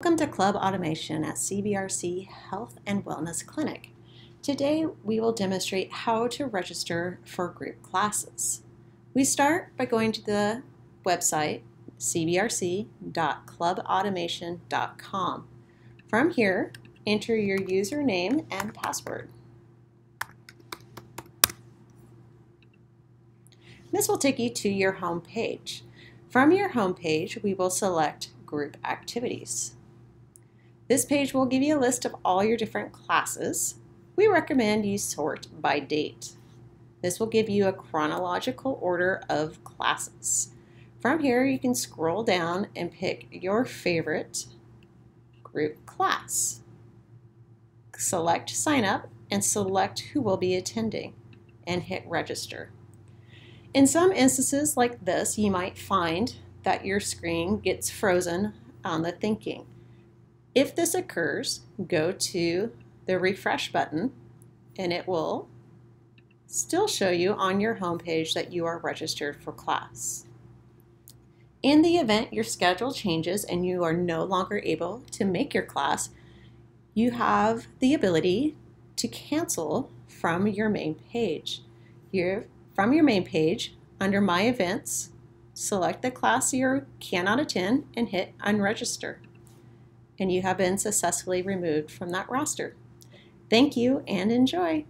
Welcome to Club Automation at CBRC Health and Wellness Clinic. Today we will demonstrate how to register for group classes. We start by going to the website cbrc.clubautomation.com. From here, enter your username and password. This will take you to your home page. From your home page, we will select Group Activities. This page will give you a list of all your different classes. We recommend you sort by date. This will give you a chronological order of classes. From here, you can scroll down and pick your favorite group class. Select Sign Up and select who will be attending and hit Register. In some instances like this, you might find that your screen gets frozen on the thinking. If this occurs, go to the refresh button and it will still show you on your homepage that you are registered for class. In the event your schedule changes and you are no longer able to make your class, you have the ability to cancel from your main page. Here, from your main page, under My Events, select the class you cannot attend and hit Unregister and you have been successfully removed from that roster. Thank you and enjoy.